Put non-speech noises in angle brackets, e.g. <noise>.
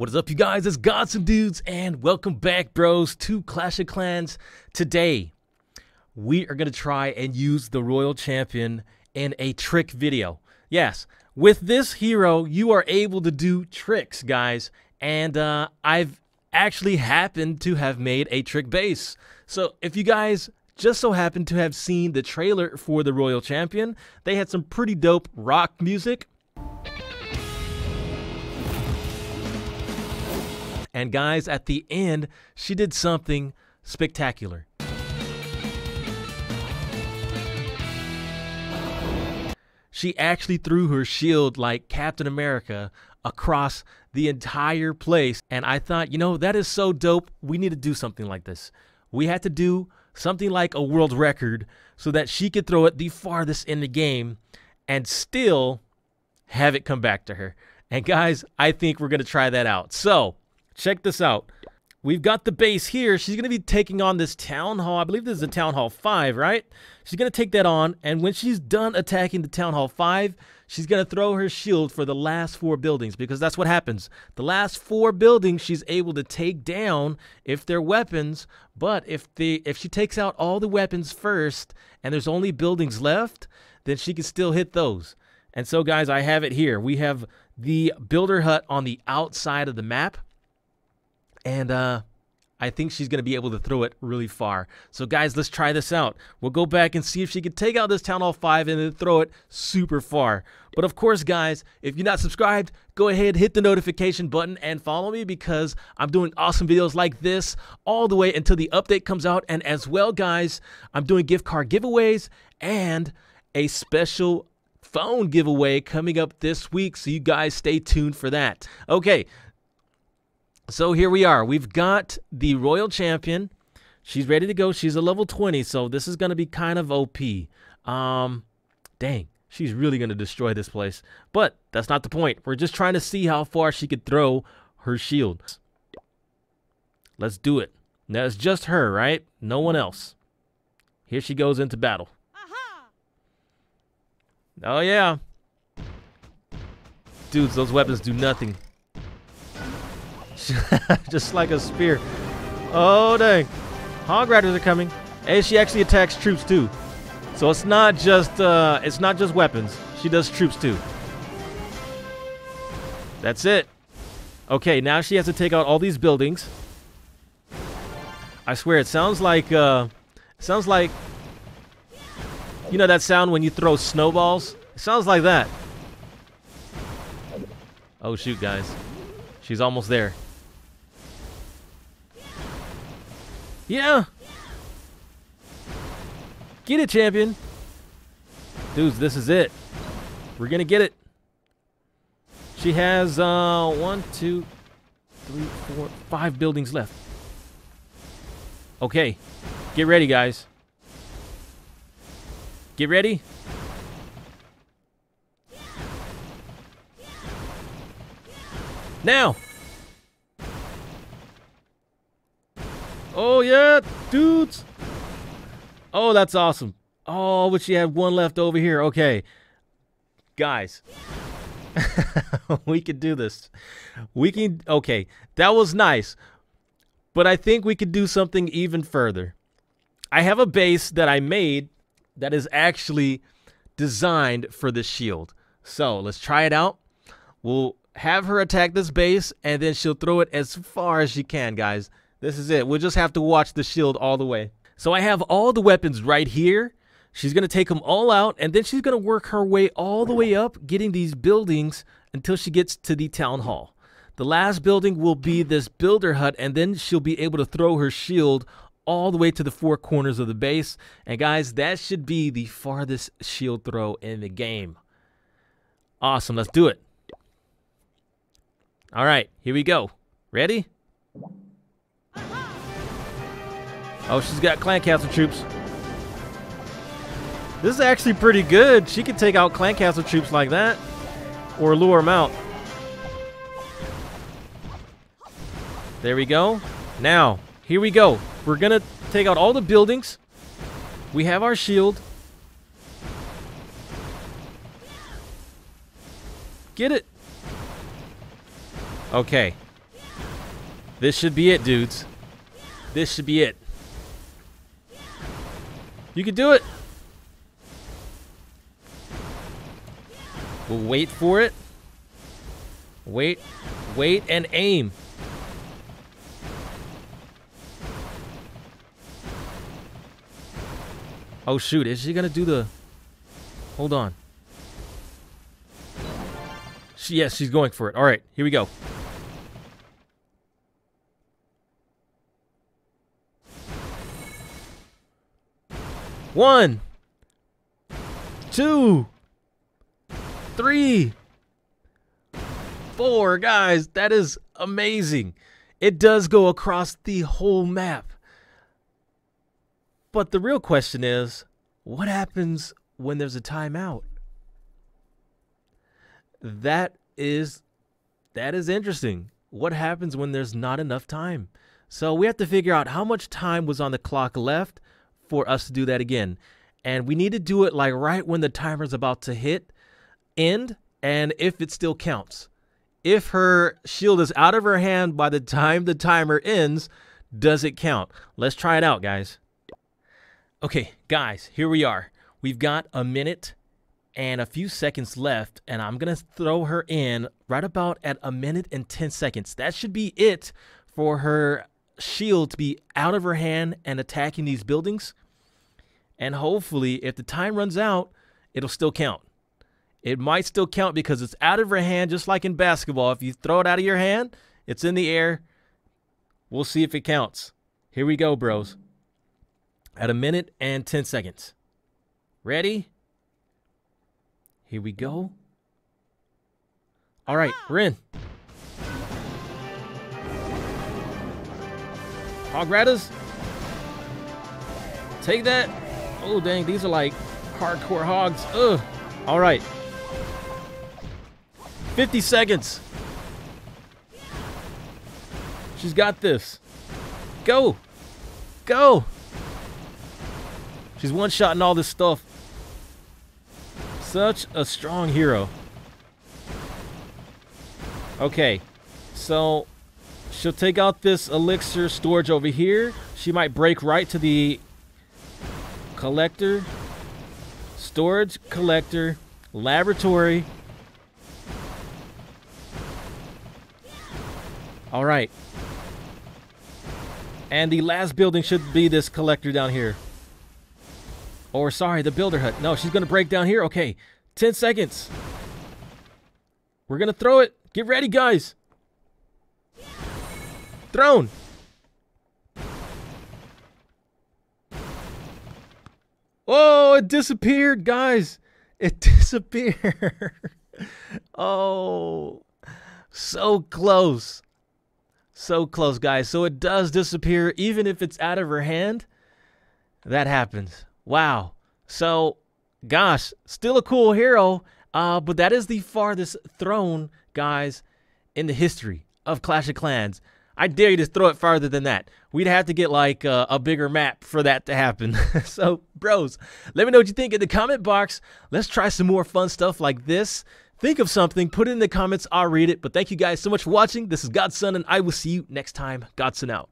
What is up, you guys? It's Godson Dudes, and welcome back, bros, to Clash of Clans. Today, we are going to try and use the Royal Champion in a trick video. Yes, with this hero, you are able to do tricks, guys, and uh, I've actually happened to have made a trick base. So if you guys just so happen to have seen the trailer for the Royal Champion, they had some pretty dope rock music And guys, at the end, she did something spectacular. She actually threw her shield like Captain America across the entire place. And I thought, you know, that is so dope. We need to do something like this. We had to do something like a world record so that she could throw it the farthest in the game and still have it come back to her. And guys, I think we're going to try that out. So, check this out. We've got the base here. She's going to be taking on this Town Hall. I believe this is a Town Hall 5, right? She's going to take that on, and when she's done attacking the Town Hall 5, she's going to throw her shield for the last four buildings because that's what happens. The last four buildings she's able to take down if they're weapons, but if the if she takes out all the weapons first and there's only buildings left, then she can still hit those. And so guys, I have it here. We have the builder hut on the outside of the map. And uh, I think she's going to be able to throw it really far. So, guys, let's try this out. We'll go back and see if she can take out this Town Hall 5 and then throw it super far. But, of course, guys, if you're not subscribed, go ahead, hit the notification button, and follow me because I'm doing awesome videos like this all the way until the update comes out. And as well, guys, I'm doing gift card giveaways and a special phone giveaway coming up this week. So, you guys stay tuned for that. Okay, so here we are. We've got the Royal Champion. She's ready to go. She's a level 20, so this is going to be kind of OP. Um, dang, she's really going to destroy this place. But that's not the point. We're just trying to see how far she could throw her shield. Let's do it. Now, it's just her, right? No one else. Here she goes into battle. Oh, yeah. Dudes, those weapons do nothing. <laughs> Just like a spear. Oh, dang. Hog Riders are coming. And she actually attacks troops, too. So it's not just, uh, it's not just weapons. She does troops, too. That's it. Okay, now she has to take out all these buildings. I swear, it sounds like, uh, sounds like, you know that sound when you throw snowballs? It sounds like that. Oh, shoot, guys. She's almost there. Yeah. Get it, champion. Dudes, this is it. We're going to get it. She has uh, one, two, three, four, five buildings left. Okay. Get ready, guys. Get ready. Now. Oh, yeah, dudes. Oh, that's awesome. Oh, but she had one left over here. Okay. Guys. <laughs> we can do this. We can, okay. That was nice. But I think we could do something even further. I have a base that I made that is actually designed for the shield. So let's try it out. We'll have her attack this base, and then she'll throw it as far as she can, guys. This is it. We'll just have to watch the shield all the way. So I have all the weapons right here. She's going to take them all out, and then she's going to work her way all the way up, getting these buildings until she gets to the town hall. The last building will be this builder hut, and then she'll be able to throw her shield all the way to the four corners of the base. And guys, that should be the farthest shield throw in the game. Awesome. Let's do it. All right, here we go. Ready? Oh, she's got clan castle troops. This is actually pretty good. She could take out clan castle troops like that. Or lure them out. There we go. Now, here we go. We're going to take out all the buildings. We have our shield. Get it. Okay. This should be it, dudes. This should be it. You can do it. We'll wait for it. Wait, wait, and aim. Oh shoot, is she gonna do the... Hold on. She, yes, she's going for it. All right, here we go. One, two, three, four. Guys, that is amazing. It does go across the whole map. But the real question is, what happens when there's a timeout? That is that is interesting. What happens when there's not enough time? So we have to figure out how much time was on the clock left for us to do that again. And we need to do it like right when the timer's about to hit end and if it still counts. If her shield is out of her hand by the time the timer ends, does it count? Let's try it out, guys. Okay, guys, here we are. We've got a minute and a few seconds left, and I'm going to throw her in right about at a minute and 10 seconds. That should be it for her shield to be out of her hand and attacking these buildings. And hopefully, if the time runs out, it'll still count. It might still count because it's out of her hand, just like in basketball. If you throw it out of your hand, it's in the air. We'll see if it counts. Here we go, bros. At a minute and 10 seconds. Ready? Here we go. All right, we're in. Hog Take that. Oh, dang, these are like hardcore hogs. Ugh. All right. 50 seconds. She's got this. Go. Go. She's one-shotting all this stuff. Such a strong hero. Okay. So, she'll take out this elixir storage over here. She might break right to the collector, storage collector, laboratory. All right. And the last building should be this collector down here. Or, sorry, the builder hut. No, she's going to break down here. Okay, 10 seconds. We're going to throw it. Get ready, guys. Thrown. Oh, it disappeared, guys. It <laughs> disappeared. oh, so close. So close, guys. So it does disappear, even if it's out of her hand. That happens. Wow. So, gosh, still a cool hero. Uh, but that is the farthest thrown, guys, in the history of Clash of Clans. I dare you to throw it farther than that. We'd have to get like uh, a bigger map for that to happen. <laughs> so, bros, let me know what you think in the comment box. Let's try some more fun stuff like this. Think of something, put it in the comments, I'll read it. But thank you guys so much for watching. This is Godson, and I will see you next time. Godson out.